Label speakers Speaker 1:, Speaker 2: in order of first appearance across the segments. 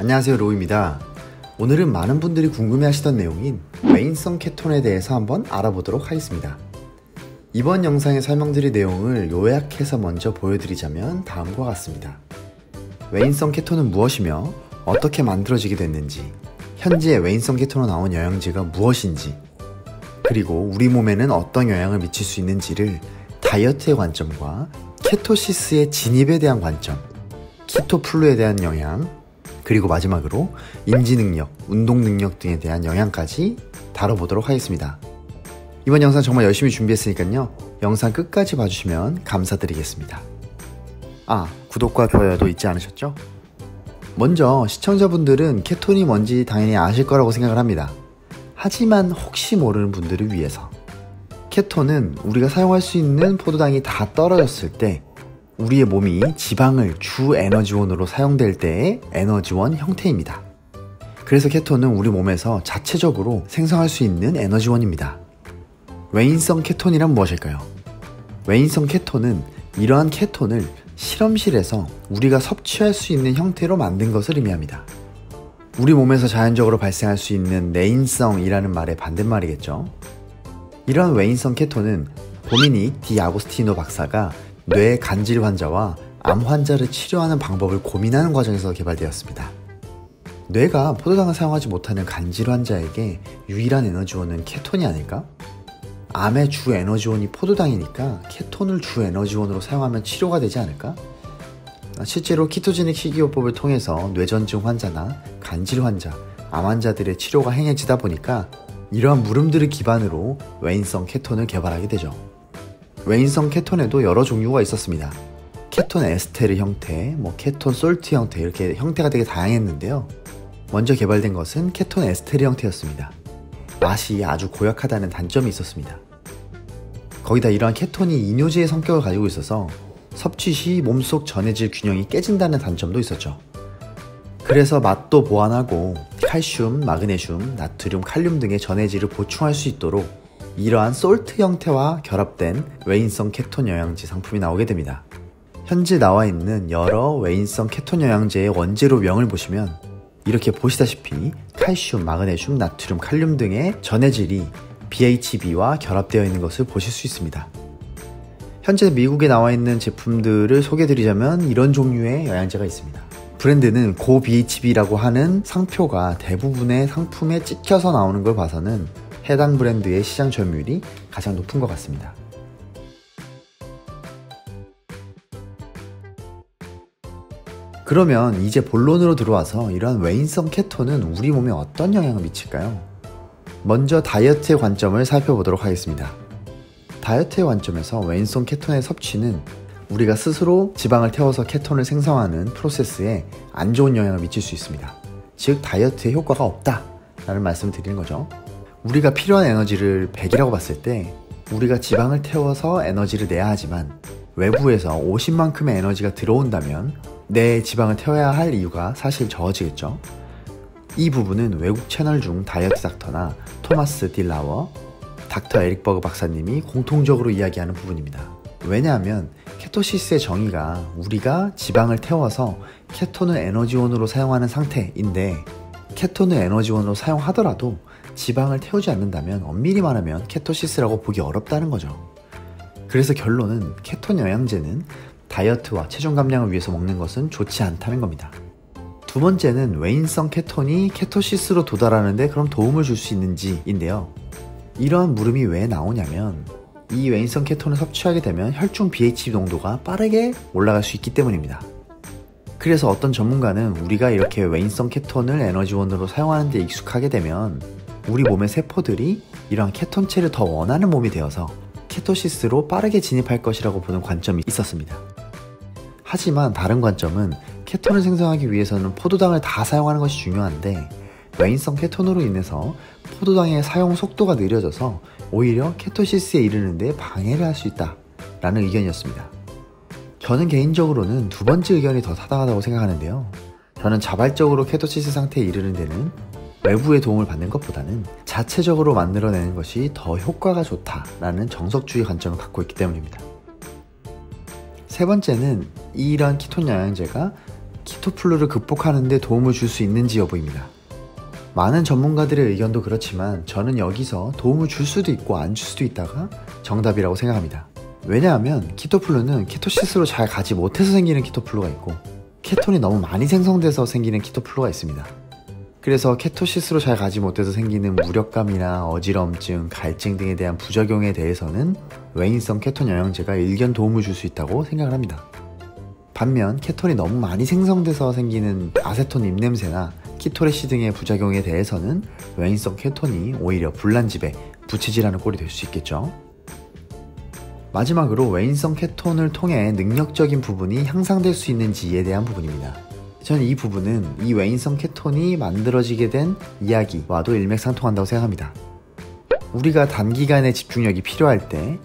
Speaker 1: 안녕하세요 로우입니다. 오늘은 많은 분들이 궁금해하시던 내용인 웨인성 케톤에 대해서 한번 알아보도록 하겠습니다. 이번 영상에 설명드릴 내용을 요약해서 먼저 보여드리자면 다음과 같습니다. 웨인성 케톤은 무엇이며 어떻게 만들어지게 됐는지 현재 웨인성 케톤으로 나온 영양제가 무엇인지 그리고 우리 몸에는 어떤 영향을 미칠 수 있는지를 다이어트의 관점과 케토시스의 진입에 대한 관점 키토플루에 대한 영향 그리고 마지막으로 인지 능력, 운동 능력 등에 대한 영향까지 다뤄보도록 하겠습니다. 이번 영상 정말 열심히 준비했으니까요. 영상 끝까지 봐주시면 감사드리겠습니다. 아, 구독과 좋아요도 잊지 않으셨죠? 먼저 시청자분들은 케톤이 뭔지 당연히 아실 거라고 생각을 합니다. 하지만 혹시 모르는 분들을 위해서 케톤은 우리가 사용할 수 있는 포도당이 다 떨어졌을 때 우리의 몸이 지방을 주 에너지원으로 사용될 때의 에너지원 형태입니다. 그래서 케톤은 우리 몸에서 자체적으로 생성할 수 있는 에너지원입니다. 외인성 케톤이란 무엇일까요? 외인성 케톤은 이러한 케톤을 실험실에서 우리가 섭취할 수 있는 형태로 만든 것을 의미합니다. 우리 몸에서 자연적으로 발생할 수 있는 내인성이라는 말의 반대말이겠죠. 이러한 외인성 케톤은 도미닉 디 아고스티노 박사가 뇌 간질 환자와 암 환자를 치료하는 방법을 고민하는 과정에서 개발되었습니다. 뇌가 포도당을 사용하지 못하는 간질 환자에게 유일한 에너지원은 케톤이 아닐까? 암의 주 에너지원이 포도당이니까 케톤을 주 에너지원으로 사용하면 치료가 되지 않을까? 실제로 키토제닉 식이요법을 통해서 뇌전증 환자나 간질 환자, 암 환자들의 치료가 행해지다 보니까 이러한 물음들을 기반으로 외인성 케톤을 개발하게 되죠. 외인성 케톤에도 여러 종류가 있었습니다. 케톤 에스테르 형태, 뭐 케톤 솔트 형태 이렇게 형태가 되게 다양했는데요. 먼저 개발된 것은 케톤 에스테르 형태였습니다. 맛이 아주 고약하다는 단점이 있었습니다. 거기다 이러한 케톤이 이뇨제의 성격을 가지고 있어서 섭취 시 몸속 전해질 균형이 깨진다는 단점도 있었죠. 그래서 맛도 보완하고 칼슘, 마그네슘, 나트륨, 칼륨 등의 전해질을 보충할 수 있도록 이러한 솔트 형태와 결합된 외인성 케톤 영양제 상품이 나오게 됩니다. 현재 나와 있는 여러 외인성 케톤 영양제의 원재료 명을 보시면 이렇게 보시다시피 칼슘, 마그네슘, 나트륨, 칼륨 등의 전해질이 BHB와 결합되어 있는 것을 보실 수 있습니다. 현재 미국에 나와 있는 제품들을 소개드리자면 이런 종류의 영양제가 있습니다. 브랜드는 고 BHB라고 하는 상표가 대부분의 상품에 찍혀서 나오는 걸 봐서는 해당 브랜드의 시장 점유율이 가장 높은 것 같습니다. 그러면 이제 본론으로 들어와서 이러한 외인성 케톤은 우리 몸에 어떤 영향을 미칠까요? 먼저 다이어트의 관점을 살펴보도록 하겠습니다. 다이어트의 관점에서 외인성 케톤의 섭취는 우리가 스스로 지방을 태워서 케톤을 생성하는 프로세스에 안 좋은 영향을 미칠 수 있습니다. 즉, 다이어트에 효과가 없다. 라는 말씀을 드리는 거죠. 우리가 필요한 에너지를 100이라고 봤을 때 우리가 지방을 태워서 에너지를 내야 하지만 외부에서 50만큼의 에너지가 들어온다면 내 지방을 태워야 할 이유가 사실 적어지겠죠. 이 부분은 외국 채널 중 다이어트 닥터나 토마스 딜라워, 닥터 에릭 버그 박사님이 공통적으로 이야기하는 부분입니다. 왜냐하면 ketosis의 정의가 우리가 지방을 태워서 케톤을 에너지원으로 사용하는 상태인데 케톤을 에너지원으로 사용하더라도 지방을 태우지 않는다면 엄밀히 말하면 ketosis라고 보기 어렵다는 거죠. 그래서 결론은 케톤 영양제는 다이어트와 체중 감량을 위해서 먹는 것은 좋지 않다는 겁니다. 두 번째는 외인성 케톤이 ketosis로 도달하는데 그럼 도움을 줄 수 있는지인데요. 이러한 물음이 왜 나오냐면 이 외인성 케톤을 섭취하게 되면 혈중 BHB 농도가 빠르게 올라갈 수 있기 때문입니다. 그래서 어떤 전문가는 우리가 이렇게 외인성 케톤을 에너지원으로 사용하는 데 익숙하게 되면 우리 몸의 세포들이 이러한 케톤체를 더 원하는 몸이 되어서 케토시스로 빠르게 진입할 것이라고 보는 관점이 있었습니다. 하지만 다른 관점은 케톤을 생성하기 위해서는 포도당을 다 사용하는 것이 중요한데 외인성 케톤으로 인해서 포도당의 사용 속도가 느려져서 오히려 케토시스에 이르는데 방해를 할 수 있다 라는 의견이었습니다. 저는 개인적으로는 두 번째 의견이 더 타당하다고 생각하는데요. 저는 자발적으로 케토시스 상태에 이르는 데는 외부의 도움을 받는 것보다는 자체적으로 만들어내는 것이 더 효과가 좋다라는 정석주의 관점을 갖고 있기 때문입니다. 세 번째는 이러한 키톤 영양제가 키토플루를 극복하는 데 도움을 줄 수 있는지 여부입니다. 많은 전문가들의 의견도 그렇지만 저는 여기서 도움을 줄 수도 있고 안 줄 수도 있다가 정답이라고 생각합니다. 왜냐하면 키토플루는 키토시스로 잘 가지 못해서 생기는 키토플루가 있고 케톤이 너무 많이 생성돼서 생기는 키토플루가 있습니다. 그래서 케토시스로 잘 가지 못해서 생기는 무력감이나 어지럼증, 갈증 등에 대한 부작용에 대해서는 외인성 케톤 영양제가 일견 도움을 줄 수 있다고 생각을 합니다. 반면 케톤이 너무 많이 생성돼서 생기는 아세톤 입냄새나 키토레시 등의 부작용에 대해서는 외인성 케톤이 오히려 불난집에 부치질하는 꼴이 될 수 있겠죠. 마지막으로 외인성 케톤을 통해 능력적인 부분이 향상될 수 있는지에 대한 부분입니다. 저는 이 부분은 이 외인성 케톤이 만들어지게 된 이야기와도 일맥상통한다고 생각합니다. 우리가 단기간에 집중력이 필요할 때,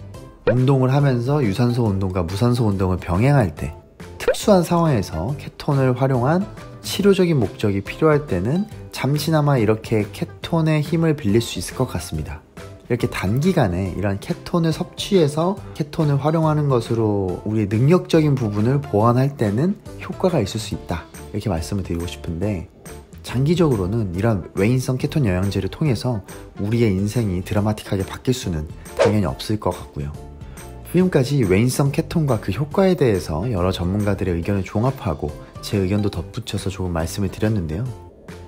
Speaker 1: 운동을 하면서 유산소 운동과 무산소 운동을 병행할 때, 특수한 상황에서 케톤을 활용한 치료적인 목적이 필요할 때는 잠시나마 이렇게 케톤의 힘을 빌릴 수 있을 것 같습니다. 이렇게 단기간에 이런 케톤을 섭취해서 케톤을 활용하는 것으로 우리의 능력적인 부분을 보완할 때는 효과가 있을 수 있다. 이렇게 말씀을 드리고 싶은데 장기적으로는 이런 외인성 케톤 영양제를 통해서 우리의 인생이 드라마틱하게 바뀔 수는 당연히 없을 것 같고요. 지금까지 외인성 케톤과 그 효과에 대해서 여러 전문가들의 의견을 종합하고 제 의견도 덧붙여서 조금 말씀을 드렸는데요.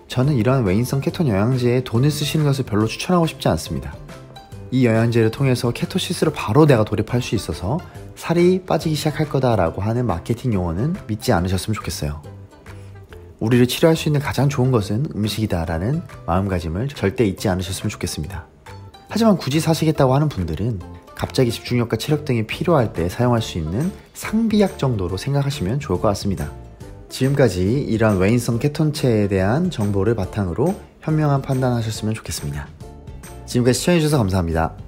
Speaker 1: 저는 이러한 외인성 케톤 영양제에 돈을 쓰시는 것을 별로 추천하고 싶지 않습니다. 이 영양제를 통해서 케토시스로 바로 내가 돌입할 수 있어서 살이 빠지기 시작할 거다라고 하는 마케팅 용어는 믿지 않으셨으면 좋겠어요. 우리를 치료할 수 있는 가장 좋은 것은 음식이다라는 마음가짐을 절대 잊지 않으셨으면 좋겠습니다. 하지만 굳이 사시겠다고 하는 분들은 갑자기 집중력과 체력 등이 필요할 때 사용할 수 있는 상비약 정도로 생각하시면 좋을 것 같습니다. 지금까지 이러한 외인성 케톤체에 대한 정보를 바탕으로 현명한 판단하셨으면 좋겠습니다. 지금까지 시청해주셔서 감사합니다.